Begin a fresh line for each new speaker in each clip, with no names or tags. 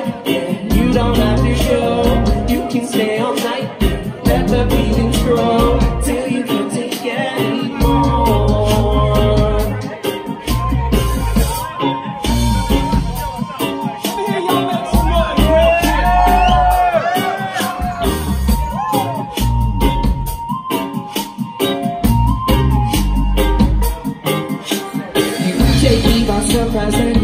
life. Yeah, you don't have to show. You can stay all night. Yeah, never be in control till you can't take anymore. You take me by surprise.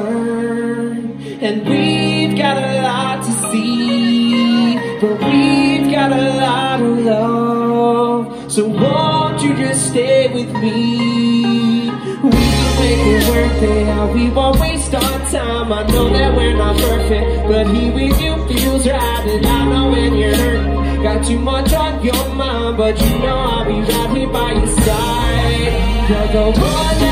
burn, and we've got a lot to see, but we've got a lot of love. So won't you just stay with me? We can make it worth it. How we won't waste our time. I know that we're not perfect, but here with you feels right, and I know when you're hurt. Got too much on your mind, but you know I'll be right here by your side. You're the one.